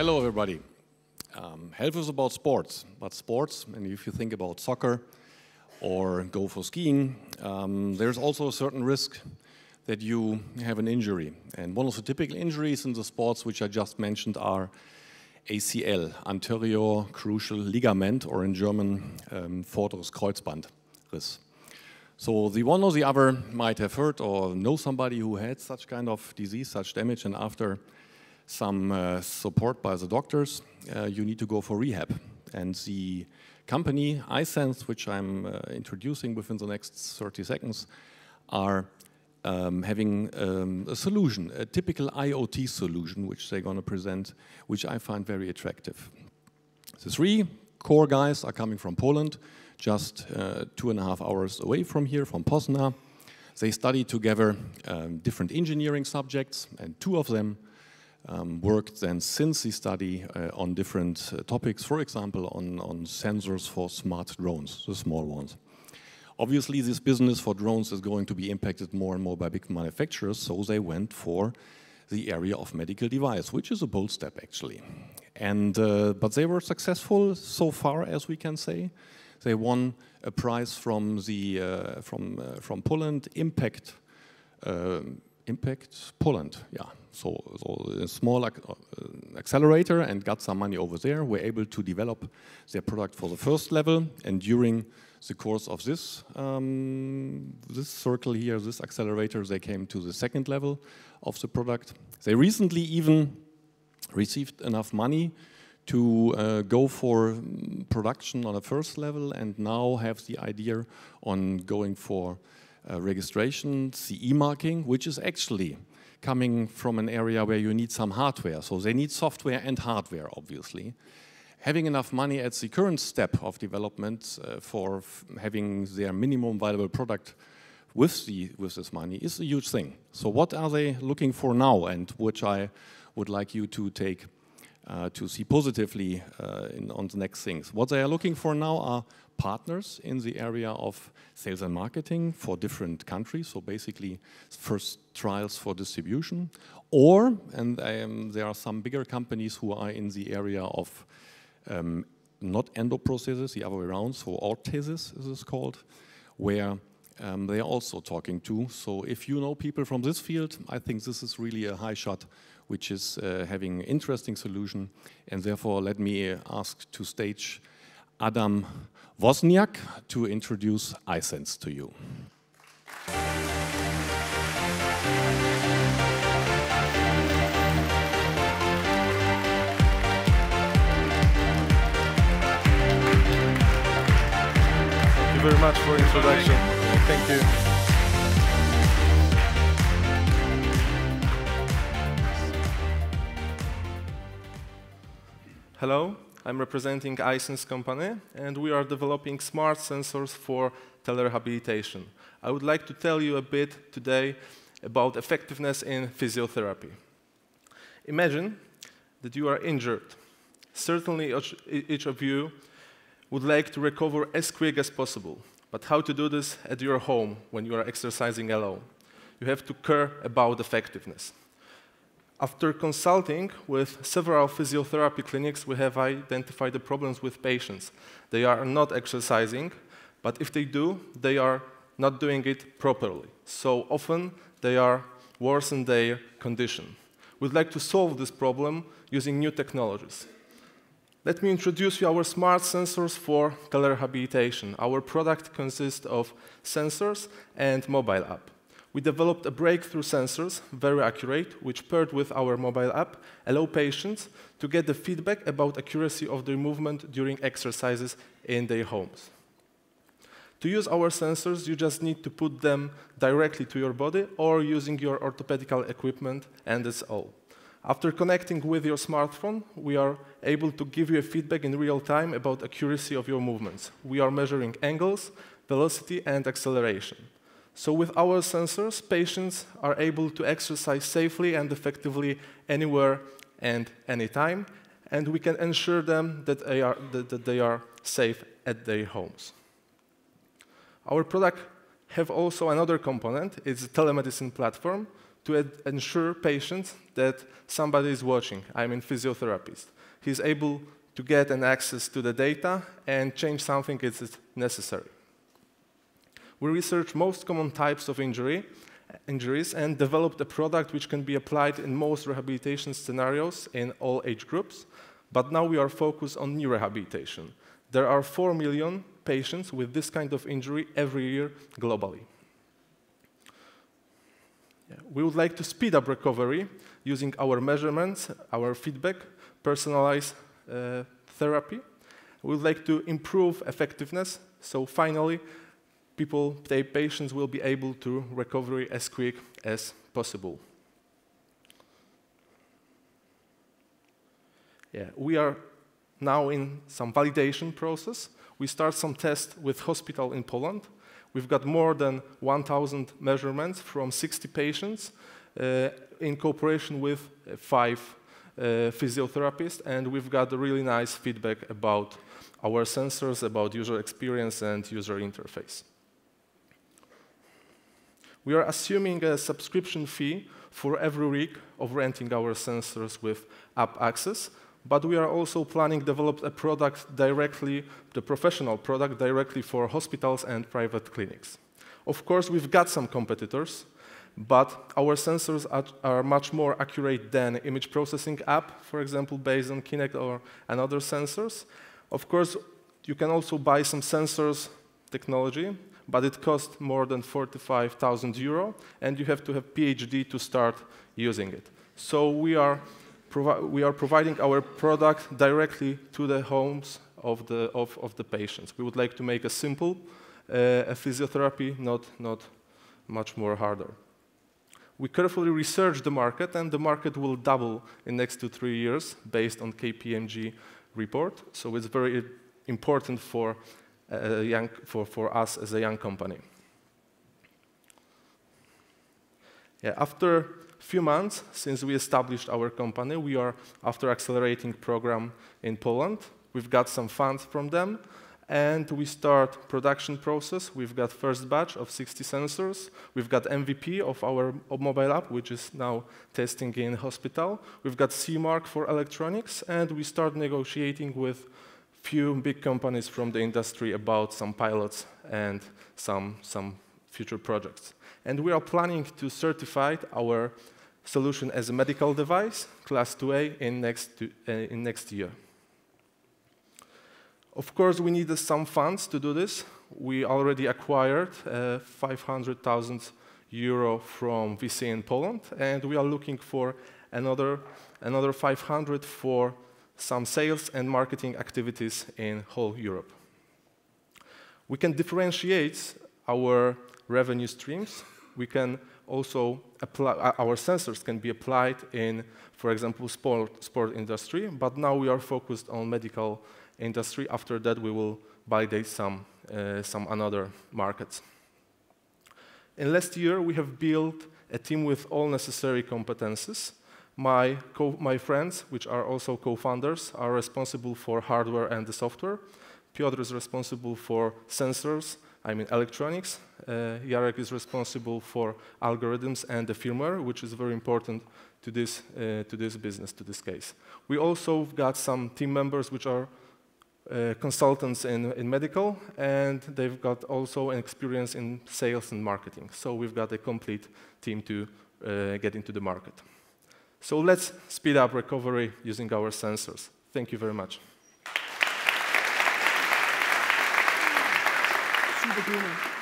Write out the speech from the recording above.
Hello, everybody. Um, health is about sports, but sports, and if you think about soccer or go for skiing, um, there's also a certain risk that you have an injury. And one of the typical injuries in the sports which I just mentioned are ACL, anterior cruciate ligament, or in German, um, vorderes Kreuzbandriss. So the one or the other might have heard or know somebody who had such kind of disease, such damage, and after some uh, support by the doctors, uh, you need to go for rehab. And the company Aisens, which I'm uh, introducing within the next 30 seconds, are um, having um, a solution, a typical IoT solution, which they're going to present, which I find very attractive. The three core guys are coming from Poland, just uh, two and a half hours away from here, from Poznan. They studied together um, different engineering subjects, and two of them um, worked then since the study uh, on different uh, topics, for example, on, on sensors for smart drones, the small ones. Obviously, this business for drones is going to be impacted more and more by big manufacturers, so they went for the area of medical device, which is a bold step actually. And, uh, but they were successful so far, as we can say. They won a prize from, the, uh, from, uh, from Poland, Impact, uh, Impact Poland, yeah. So, so a small ac uh, accelerator and got some money over there, were able to develop their product for the first level, and during the course of this, um, this circle here, this accelerator, they came to the second level of the product. They recently even received enough money to uh, go for production on a first level and now have the idea on going for uh, registration, CE marking, which is actually coming from an area where you need some hardware. So they need software and hardware, obviously having enough money at the current step of development uh, for having their minimum viable product with, the, with this money is a huge thing. So what are they looking for now and which I would like you to take uh, to see positively uh, in, on the next things. What they are looking for now are partners in the area of sales and marketing for different countries, so basically first trials for distribution, or, and um, there are some bigger companies who are in the area of um, not endoprosthesis, the other way around, so orthesis is called, where um, they are also talking to. So if you know people from this field, I think this is really a high shot, which is uh, having interesting solution. And therefore, let me ask to stage Adam Wozniak to introduce Aisens to you. Thank you very much for introduction. Thank you. Hello, I'm representing Aisens company, and we are developing smart sensors for telerehabilitation. I would like to tell you a bit today about effectiveness in physiotherapy. Imagine that you are injured. Certainly each of you would like to recover as quick as possible. But how to do this at your home when you are exercising alone? You have to care about effectiveness. After consulting with several physiotherapy clinics, we have identified the problems with patients. They are not exercising, but if they do, they are not doing it properly. So often they are worse in their condition. We'd like to solve this problem using new technologies. Let me introduce you our smart sensors for color telerehabilitation. Our product consists of sensors and mobile app. We developed a breakthrough sensors, very accurate, which paired with our mobile app, allow patients to get the feedback about accuracy of their movement during exercises in their homes. To use our sensors, you just need to put them directly to your body or using your orthopedical equipment, and that's all. After connecting with your smartphone, we are able to give you a feedback in real time about accuracy of your movements. We are measuring angles, velocity, and acceleration. So with our sensors, patients are able to exercise safely and effectively anywhere and anytime, and we can ensure them that they are, that, they are safe at their homes. Our product have also another component. It's a telemedicine platform to ensure patients that somebody is watching. I'm a physiotherapist. He's able to get an access to the data and change something if it's necessary. We researched most common types of injury, injuries and developed a product which can be applied in most rehabilitation scenarios in all age groups. But now we are focused on knee rehabilitation. There are 4 million patients with this kind of injury every year globally. We would like to speed up recovery using our measurements, our feedback, personalized uh, therapy. We would like to improve effectiveness. So finally, people, their patients will be able to recover as quick as possible. Yeah, we are now in some validation process. We start some tests with hospital in Poland. We've got more than 1,000 measurements from 60 patients uh, in cooperation with uh, five uh, physiotherapists, and we've got really nice feedback about our sensors, about user experience and user interface. We are assuming a subscription fee for every week of renting our sensors with app access, but we are also planning to develop a product directly, the professional product directly for hospitals and private clinics. Of course, we've got some competitors, but our sensors are, much more accurate than image processing app, for example, based on Kinect or and other sensors. Of course, you can also buy some sensors technology, but it costs more than 45,000 euro, and you have to have PhD to start using it. So we are we are providing our product directly to the homes of the, of, of the patients. We would like to make a simple uh, a physiotherapy, not, not much more harder. We carefully research the market, and the market will double in next to three years based on KPMG report. So it's very important for, uh, young, for, for us as a young company. Yeah, after few months since we established our company. We are after accelerating program in Poland. We've got some funds from them and we start production process. We've got first batch of 60 sensors. We've got MVP of our mobile app, which is now testing in hospital. We've got CE mark for electronics, and we start negotiating with few big companies from the industry about some pilots and some, some future projects. And we are planning to certify our solution as a medical device, class 2A, in next, to, uh, in next year. Of course, we needed some funds to do this. We already acquired uh, 500,000 euro from VC in Poland, and we are looking for another, another 500 for some sales and marketing activities in whole Europe. We can differentiate our revenue streams. We can also apply, our sensors can be applied in, for example, sport, sport industry, but now we are focused on medical industry. After that, we will validate some, uh, some another markets. In last year, we have built a team with all necessary competences. My, my friends, which are also co-founders, are responsible for hardware and the software. Piotr is responsible for sensors, I mean electronics. Uh, is responsible for algorithms and the firmware, which is very important to this, uh, to this business, to this case. We also got some team members which are uh, consultants in, in medical, and they've got also an experience in sales and marketing. So we've got a complete team to uh, get into the market. So let's speed up recovery using our sensors. Thank you very much. Super